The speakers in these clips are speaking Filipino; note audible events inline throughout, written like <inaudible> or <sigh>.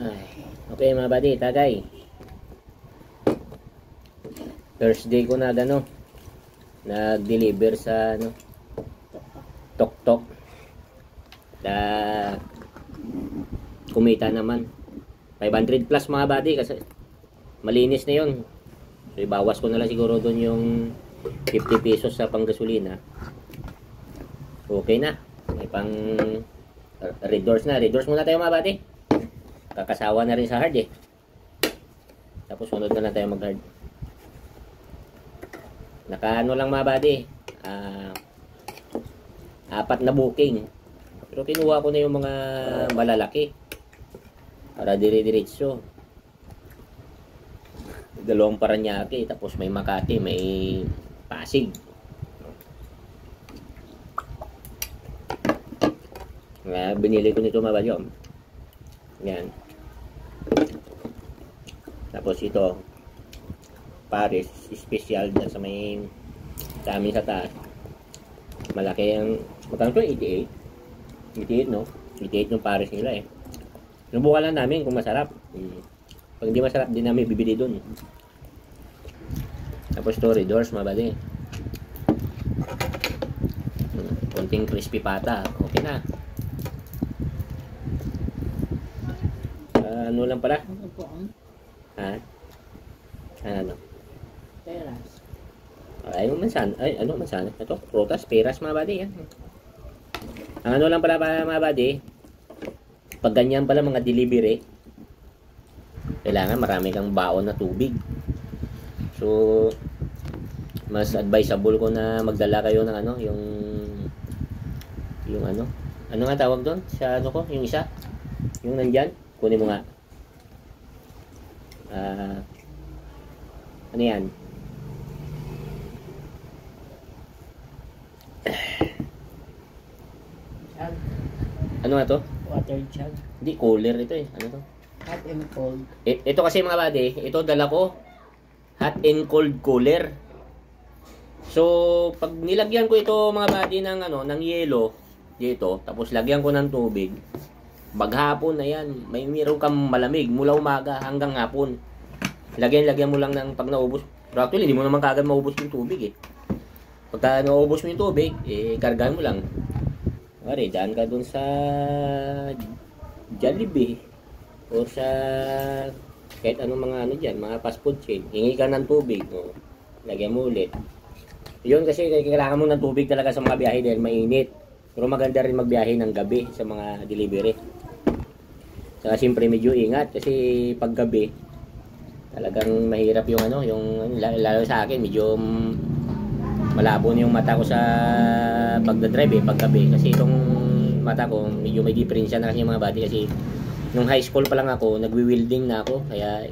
Ay, okay mga buddy, tagay. First day ko na ano, nag-deliver sa ano, Tok Tok. Da kumita naman. 500 plus mga buddy kasi malinis na yon. So ibawas ko na lang siguro doon yung 50 pesos sa panggasolina. Okay na. May pang red doors na. Red doors muna tayo mga buddy. Kakasawa na rin sa hard eh. Tapos sunod na lang tayo mag hard. Nakaano lang mga buddy. Ah, apat na booking. Pero kinuha ko na yung mga malalaki. Para dire-diretso. Dalawang Paranaque, tapos may Makati, may Pasig. Nga, binili ko nito oh. Yan. Tapos ito, Paris, special dyan sa may sa amin sa taas. Malaki ang, magkano to? 88? 88 no? 88 yung Paris nila eh. Sinubukan lang namin kung masarap. Hmm. Pag hindi masarap, din namin bibili dun. Tapos to, doors, mabali. Hmm. Konting crispy pata. Okay na. Ah, ano lang pala? Ano po ang Ha? Ano? peras? Ay, yung mansan, ay, ano mansan? Ito, prutas, peras, mga buddy, yan. Ang ano lang pala, pa- mga buddy, pag ganyan pala mga delivery, kailangan marami kang baon na tubig. So, mas advisable ko na magdala kayo ng ano, yung, yung ano, ano nga tawag doon? Sa ano ko, yung isa? Yung nandyan? Kunin mo nga. Ah, ano yan? Chug. Ano nga to? Water chug. Hindi, cooler ito eh. Ano to? Hot and cold. I- ito kasi mga buddy, ito dala ko hot and cold cooler. So, pag nilagyan ko ito mga buddy ng ano, ng yelo dito, tapos lagyan ko ng tubig, maghapon na yan, may meron kang malamig mula umaga hanggang hapon. Lagyan, lagyan mo lang ng pag naubos. Pero actually, hindi mo naman kagad maubos yung tubig eh. Pagka naubos mo yung tubig, eh, kargahan mo lang. Pare, daan ka dun sa Jollibee o sa kahit anong mga ano dyan, mga fast food chain, hingi ka ng tubig, o, lagyan mo ulit. Yun kasi kailangan mo ng tubig talaga sa mga biyahe dahil mainit. Pero maganda rin magbiyahe ng gabi sa mga delivery. Saka siyempre medyo ingat kasi pag gabi, talagang mahirap yung ano, yung lalo sa akin, medyo malabo na yung mata ko sa pagdadrive eh, pag gabi. Kasi itong mata ko, medyo may diferensya na kasi yung mga body kasi nung high school pa lang ako, nagwi-welding na ako. Kaya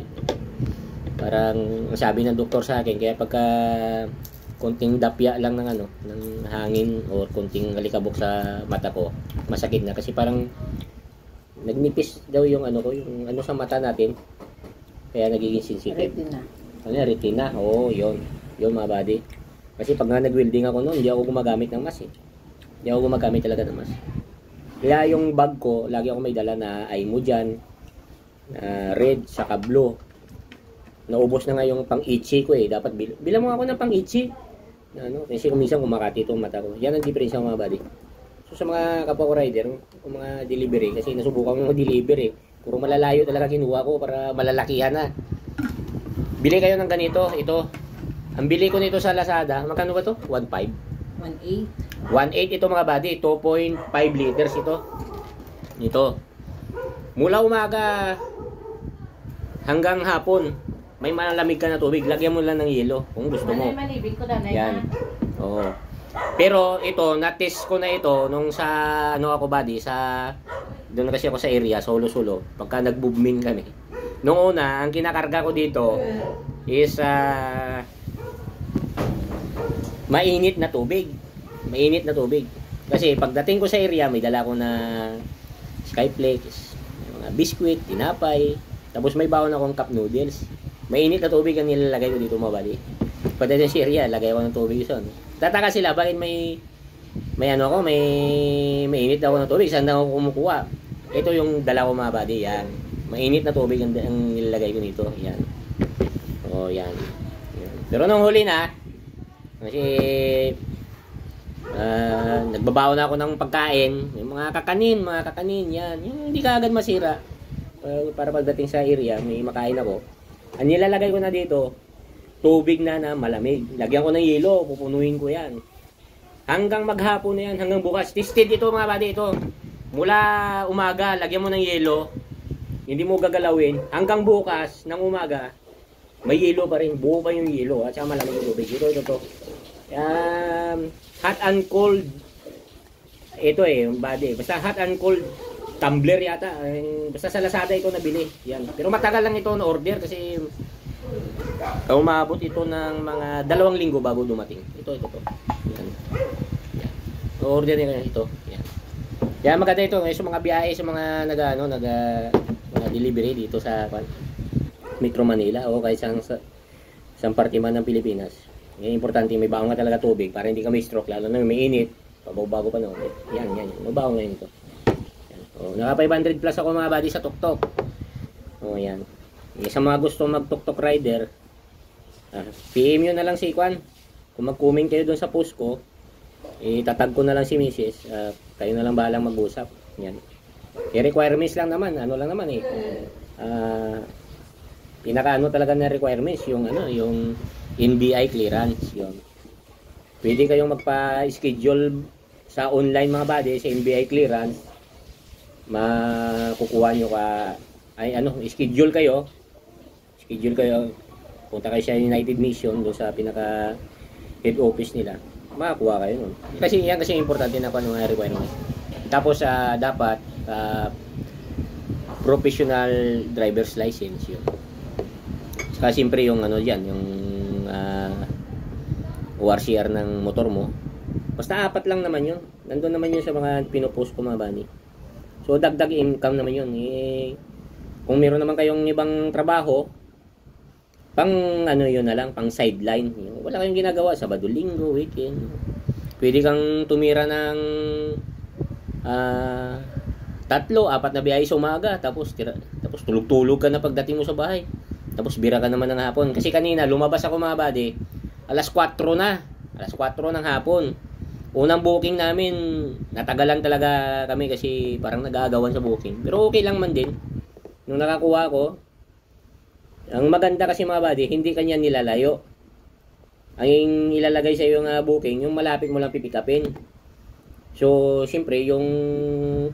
parang ang sabi ng doktor sa akin, kaya pagka konting dapya lang ng ano, ng hangin or konting alikabok sa mata ko, masakit na kasi parang nagnipis daw yung ano ko, yung ano sa mata natin. Kaya nagiging sensitive. Retina. Ano yan, retina? Oo, yun. Yun mga buddy. Kasi pag nga nag-welding ako noon, hindi ako gumagamit ng mask eh. Hindi ako gumagamit talaga ng mask. Kaya yung bag ko, lagi ako may dala na mo dyan, na red, saka blue. Naubos na nga yung pang-itchy ko eh. Dapat bil bilang mo ako ng pang-itchy. Ano, kasi kung minsan kumakati itong mata ko. Yan ang diferensya mga buddy. So sa mga kapwa ko rider, mga delivery, kasi nasubukan ko ng delivery, puro malalayo talaga kinuha ko para malalakihan na. Bili kayo ng ganito, ito. Ang bili ko nito sa Lazada, magkano ba to? 1.5. 1.8. 1.8 ito mga buddy, 2.5 liters ito. Ito. Mula umaga hanggang hapon, may malamig ka na tubig. Lagyan mo lang ng yelo kung gusto mo. malibig ko na Yan. Oo. Pero ito, na-test ko na ito nung sa ano ako buddy, sa doon kasi ako sa area, solo-solo. Pagka nag-booming kami. Nung una, ang kinakarga ko dito is ah, mainit na tubig. Mainit na tubig. Kasi pagdating ko sa area, may dala ko na skyflakes, mga biscuit, tinapay, tapos may bawon akong cup noodles. Mainit na tubig ang nilalagay ko dito buddy. Pagdating sa area, lagay ko ng tubig doon. Tataka sila, bakit may may ano ako, may mainit ako ng tubig, saan ako kumukuha? Ito yung dala ko mga buddy, yan. Mainit na tubig ang, ang nilalagay ko nito, yan. O, yan. Pero nung huli na, kasi ah, nagbabaw na ako ng pagkain, yung mga kakanin, mga kakanin, yan. Yung hindi ka agad masira. Uh, para pagdating sa area, may makain ako. Ang nilalagay ko na dito, tubig na na malamig. Lagyan ko ng yelo, pupunuin ko yan. Hanggang maghapon na yan, hanggang bukas. Tested ito mga buddy, ito. Mula umaga, lagyan mo ng yelo. Hindi mo gagalawin. Hanggang bukas ng umaga, may yelo pa rin. Buo pa yung yelo. At saka malamig yung tubig. Ito, ito, ito. Um, hot and cold. Ito eh, yung body. Basta hot and cold tumbler yata. Basta sa Lazada ito nabili. Yan. Pero matagal lang ito na order kasi umabot ito ng mga dalawang linggo bago dumating. Ito, ito, ito. Yan. Order nila ito. Yan. Yan maganda ito ngayon sa mga biyahe sa mga nag ano, nag mga delivery dito sa kwan, Metro Manila o kahit saan sa isang parte man ng Pilipinas. Yan importante may baon nga talaga tubig para hindi ka may stroke lalo na may init. Pabago-bago pa noon. Yan, yan. yan. Mabaho ngayon ito. Yan. O, naka 500 plus ako mga buddy sa tuktok. O, yan. Sa mga gusto mag-tuktok rider, ah, PM nyo na lang si Kwan. Kung mag-comment kayo doon sa post ko, itatag ko na lang si Mrs. Ah, kayo na lang bahalang mag-usap. Yan. Eh, requirements lang naman. Ano lang naman eh. Ah, pinaka ano talaga na requirements yung ano yung NBI clearance yun pwede kayong magpa-schedule sa online mga buddy sa NBI clearance makukuha nyo ka ay ano schedule kayo schedule kayo punta kayo sa United Mission doon sa pinaka head office nila makakuha kayo nun kasi yan kasi importante na kung ano requirement tapos ah, dapat ah, professional driver's license yun Saka siyempre yung ano diyan, yung ah, ORCR ng motor mo. Basta apat lang naman yun. Nandun naman yun sa mga pinopost ko mga bani. So dagdag income naman yun. Eh, kung meron naman kayong ibang trabaho, pang ano yun na lang, pang sideline. Wala kayong ginagawa, Sabado, Linggo, weekend. Pwede kang tumira ng ah, tatlo, apat na biyahe sa umaga, tapos tira, tapos tulog-tulog ka na pagdating mo sa bahay. Tapos bira ka naman ng hapon. Kasi kanina, lumabas ako mga buddy, alas 4 na. Alas 4 ng hapon. Unang booking namin, natagalan talaga kami kasi parang nag-aagawan sa booking. Pero okay lang man din. Nung nakakuha ko, ang maganda kasi mga buddy, hindi kanya nilalayo. Ang ilalagay sa iyo nga booking, yung malapit mo lang pipikapin. So, siyempre, yung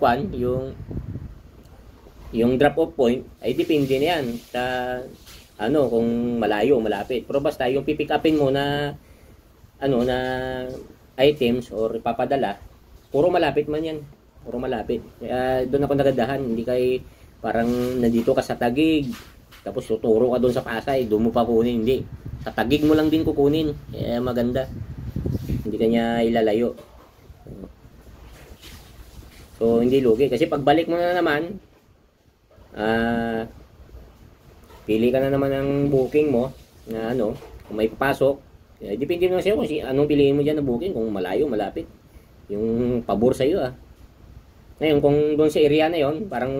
kwan, yung yung drop off point ay depende na yan sa ano kung malayo malapit pero basta yung pipick upin mo na ano na items or ipapadala puro malapit man yan puro malapit kaya doon ako nagadahan hindi kay parang nandito ka sa Tagig tapos tuturo ka doon sa Pasay doon mo pa kunin. Hindi. Sa Tagig mo lang din kukunin. Kaya maganda. Hindi kanya ilalayo. So hindi lugi. Kasi pagbalik mo na naman ah pili ka na naman ng booking mo na ano, kung may papasok. Eh, depende naman sa'yo kung si, anong piliin mo dyan na booking, kung malayo, malapit. Yung pabor sa'yo ah. Ngayon, kung doon sa area na yon parang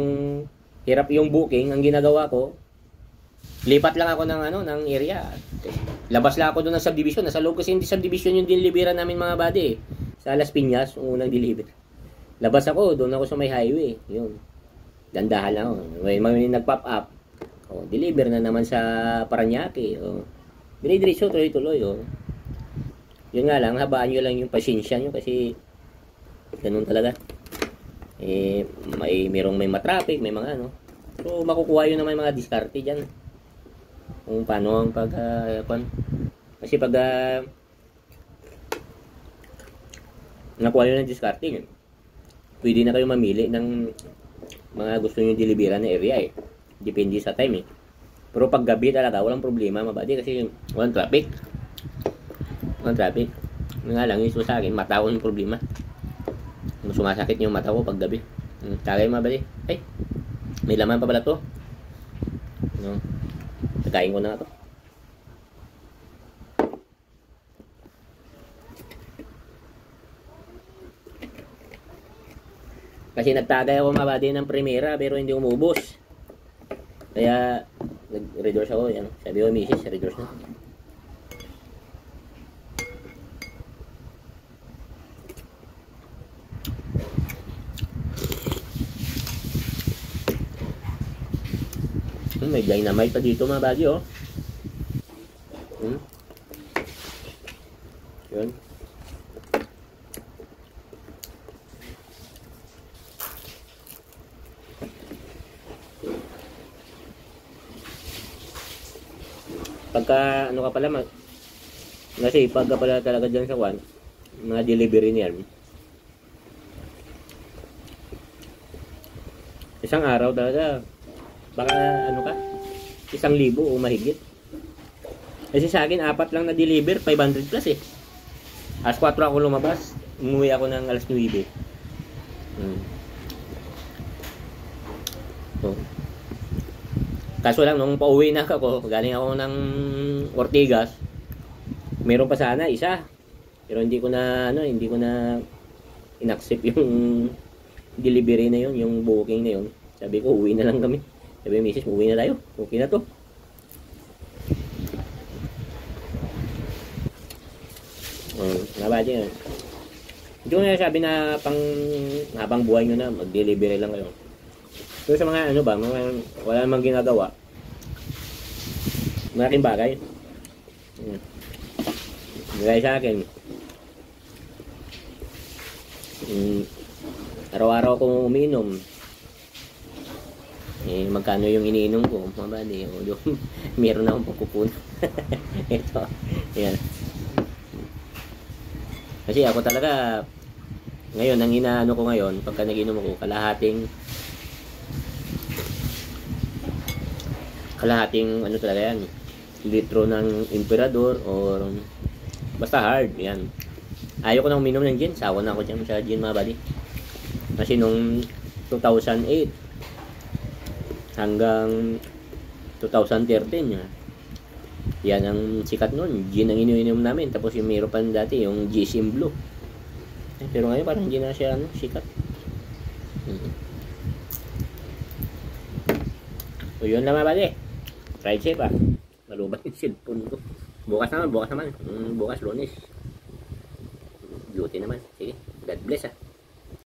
hirap yung booking, ang ginagawa ko, lipat lang ako ng ano, ng area. Labas lang ako doon ng subdivision. Nasa loob kasi hindi subdivision yung deliveran namin mga buddy. eh. Sa Las Piñas, unang deliver. Labas ako, doon ako sa may highway. Yun. Dandahan lang ako. May may nag-pop up. O, deliver na naman sa Paranaque. O, dinidiretso tuloy-tuloy. O. Yun nga lang, habaan nyo lang yung pasensya nyo kasi ganun talaga. Eh, may merong may matraffic, may mga ano. So, makukuha yun naman mga diskarte dyan. Kung paano ang pag, uh, pan. Kasi pag, uh, nakuha nyo ng yun. Pwede na kayo mamili ng mga gusto nyo deliveran na area eh. Depende sa time eh. Pero pag gabi talaga, walang problema, mabadi kasi walang traffic. Walang traffic. Nga lang, yung sa akin, mata ko yung problema. Sumasakit yung mata ko pag gabi. Hmm, Tagay mabadi. Ay, may laman pa pala to. No. Nakain ko na to. Kasi nagtagay ako mga buddy ng primera pero hindi umubos. Kaya nag-redoors ako. Yan. Sabi ko, misis, redoors na. Hmm, may dynamite pa dito mga buddy, oh. Hmm. Yun. Pagka ano ka pala, mag, kasi pagka pala talaga dyan sa one, mga delivery niyan, isang araw talaga, baka ano ka, isang libo o mahigit. Kasi sa akin, apat lang na-deliver, 500 plus eh. Alas 4 ako lumabas, umuwi ako ng alas 9. Hmm. So, kaso lang, nung pauwi na ako, galing ako ng Ortigas, meron pa sana isa. Pero hindi ko na, ano, hindi ko na inaccept yung <laughs> delivery na yun, yung booking na yun. Sabi ko, uwi na lang kami. Sabi, misis, uwi na tayo. Okay na to. Um, nabadi yun. Hindi ko na sabi na pang habang buhay nyo na, mag-delivery lang kayo. So sa mga ano ba, mga wala namang ginagawa. Malaking bagay. Hmm. Gaya sa akin. Hmm. Araw-araw akong umiinom. Eh, magkano yung iniinom ko? Mabali. O, yung, <laughs> meron akong pagkukunan. <laughs> Ito. Yan. Kasi ako talaga, ngayon, ang inaano ko ngayon, pagka nag-inom ako, kalahating kalahating ano talaga yan litro ng emperador or basta hard yan ayaw ko nang uminom ng gin sawa na ako dyan sa gin buddy kasi nung 2008 hanggang 2013 yan yan ang sikat nun gin ang iniinom namin tapos yung meron pa dati yung G-Sim Blue eh, pero ngayon parang hindi na siya ano, sikat Mhm. So yun lang buddy Ride safe ah. Malubat yung cellphone ko. Bukas naman, bukas naman. Mm, bukas lunes. Duty naman. Sige. God bless ah.